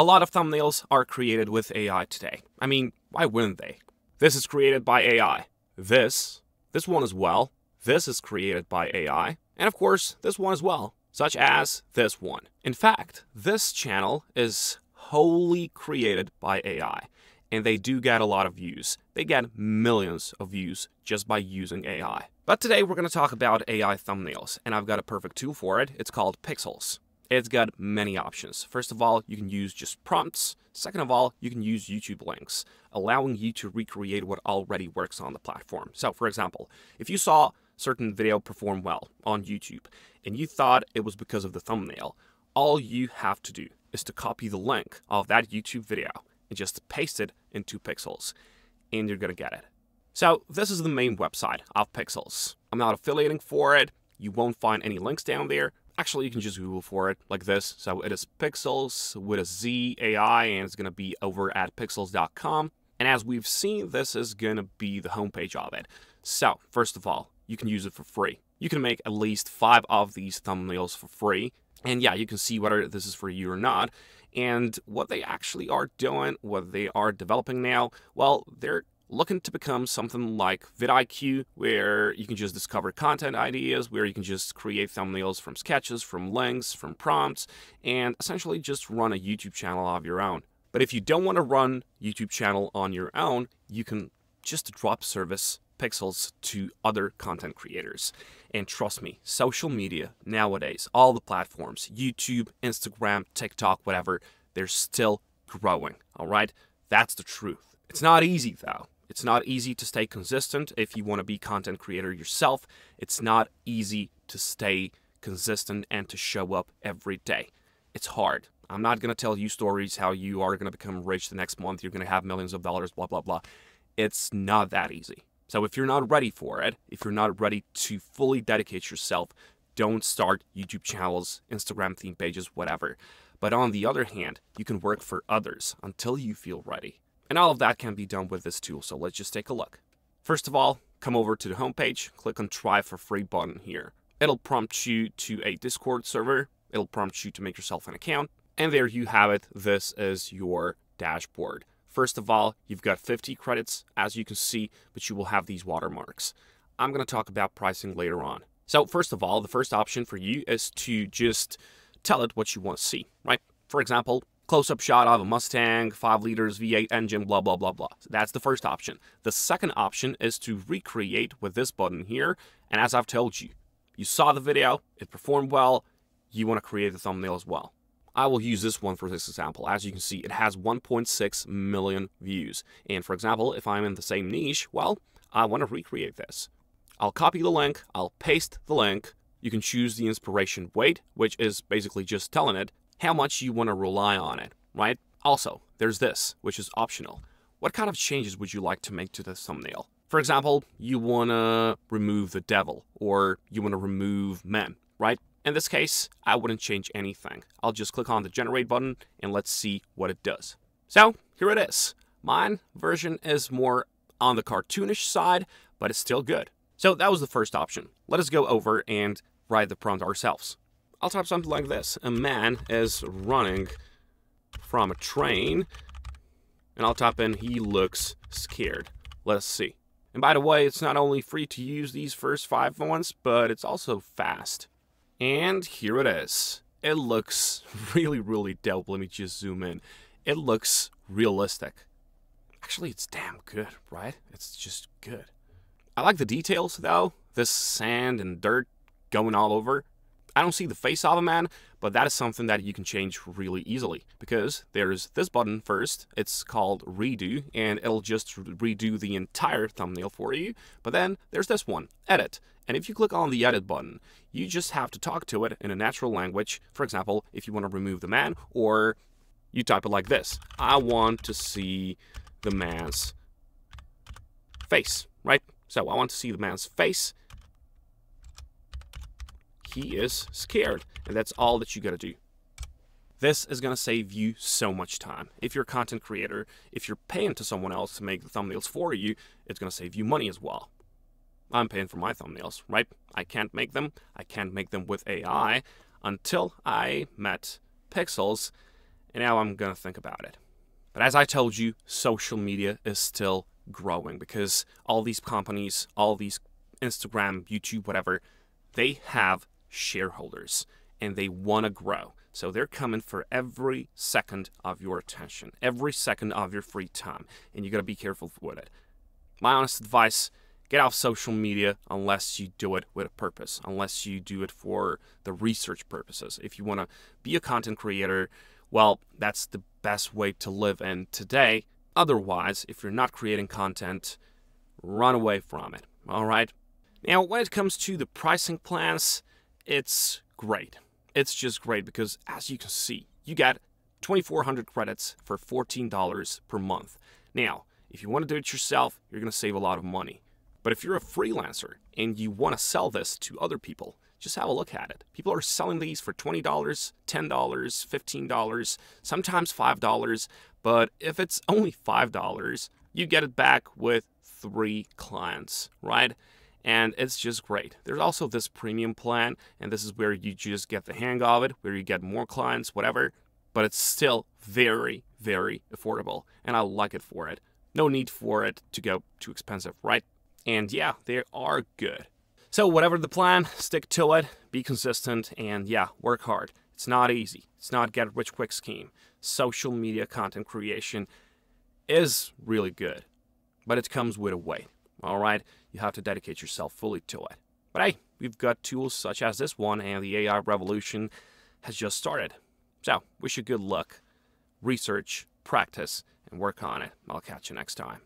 A lot of thumbnails are created with AI today. I mean, why wouldn't they? This is created by AI. This, this one as well. This is created by AI. And of course, this one as well, such as this one. In fact, this channel is wholly created by AI and they do get a lot of views. They get millions of views just by using AI. But today we're going to talk about AI thumbnails, and I've got a perfect tool for it. It's called Pikzels. It's got many options. First of all, you can use just prompts. Second of all, you can use YouTube links, allowing you to recreate what already works on the platform. So, for example, if you saw certain video perform well on YouTube and you thought it was because of the thumbnail, all you have to do is to copy the link of that YouTube video and just paste it into Pikzels, and you're gonna get it. So this is the main website of Pikzels. I'm not affiliating for it. You won't find any links down there. Actually, you can just Google for it like this. So it is Pikzels with a Z AI, and it's gonna be over at pikzels.com. And as we've seen, this is gonna be the homepage of it. So first of all, you can use it for free. You can make at least five of these thumbnails for free. And yeah, you can see whether this is for you or not. And what they actually are doing, what they are developing now, well, they're looking to become something like vidIQ, where you can just discover content ideas, where you can just create thumbnails from sketches, from links, from prompts, and essentially just run a YouTube channel of your own. But if you don't want to run YouTube channel on your own, you can just drop service Pikzels to other content creators. And trust me, social media nowadays, all the platforms, YouTube, Instagram, TikTok, whatever, they're still growing, all right? That's the truth. It's not easy though. It's not easy to stay consistent if you want to be content creator yourself. It's not easy to stay consistent and to show up every day. It's hard. I'm not going to tell you stories how you are going to become rich the next month, you're going to have millions of dollars, blah, blah, blah. It's not that easy. So if you're not ready for it, if you're not ready to fully dedicate yourself, don't start YouTube channels, Instagram theme pages, whatever. But on the other hand, you can work for others until you feel ready. And all of that can be done with this tool, so let's just take a look. First of all, come over to the homepage, click on try for free button here. It'll prompt you to a Discord server, it'll prompt you to make yourself an account, and there you have it. This is your dashboard. First of all, you've got 50 credits, as you can see, but you will have these watermarks. I'm going to talk about pricing later on. So first of all, the first option for you is to just tell it what you want to see, right? For example, close-up shot of a Mustang, 5 liters V8 engine, blah, blah, blah, blah. So that's the first option. The second option is to recreate with this button here. And as I've told you, you saw the video, it performed well, you want to create the thumbnail as well. I will use this one for this example. As you can see, it has 1.6 million views. And for example, if I'm in the same niche, well, I want to recreate this. I'll copy the link, I'll paste the link. You can choose the inspiration weight, which is basically just telling it how much you want to rely on it, right? Also, there's this, which is optional. What kind of changes would you like to make to the thumbnail? For example, you want to remove the devil, or you want to remove men, right? In this case, I wouldn't change anything. I'll just click on the generate button and let's see what it does. So here it is. Mine version is more on the cartoonish side, but it's still good. So that was the first option. Let us go over and write the prompt ourselves. I'll type something like this. A man is running from a train, and I'll type in, he looks scared. Let us see. And by the way, it's not only free to use these first five ones, but it's also fast. And here it is. It looks really, really dope. Let me just zoom in. It looks realistic. Actually, it's damn good, right? It's just good. I like the details, though. This sand and dirt going all over. I don't see the face of a man, but that is something that you can change really easily because there's this button first. It's called redo and it'll just redo the entire thumbnail for you. But then there's this one, edit. And if you click on the edit button, you just have to talk to it in a natural language. For example, if you want to remove the man or you type it like this. I want to see the man's face, right? So I want to see the man's face he is scared. And that's all that you got to do. This is going to save you so much time. If you're a content creator, if you're paying to someone else to make the thumbnails for you, it's going to save you money as well. I'm paying for my thumbnails, right? I can't make them. I can't make them with AI until I met Pikzels, and now I'm gonna think about it. But as I told you, social media is still growing because all these companies, all these Instagram, YouTube, whatever, they have shareholders and they want to grow. So they're coming for every second of your attention, every second of your free time, and you got to be careful with it. My honest advice get off social media unless you do it with a purpose, unless you do it for the research purposes. If you want to be a content creator, well, that's the best way to live in today. Otherwise, if you're not creating content, run away from it. All right? Now, when it comes to the pricing plans, it's great. It's just great because, as you can see, you get 2,400 credits for $14 per month. Now, if you want to do it yourself, you're going to save a lot of money. But if you're a freelancer and you want to sell this to other people, just have a look at it. People are selling these for $20, $10, $15, sometimes $5. But if it's only $5, you get it back with three clients, right? And it's just great. There's also this premium plan, and this is where you just get the hang of it, where you get more clients, whatever, but it's still very, very affordable, and I like it for it. No need for it to go too expensive, right? And yeah, they are good. So, whatever the plan, stick to it, be consistent, and yeah, work hard. It's not easy. It's not get rich quick scheme. Social media content creation is really good, but it comes with a weight. All right, you have to dedicate yourself fully to it. But hey, we've got tools such as this one, and the AI revolution has just started. So, wish you good luck, research, practice, and work on it. I'll catch you next time.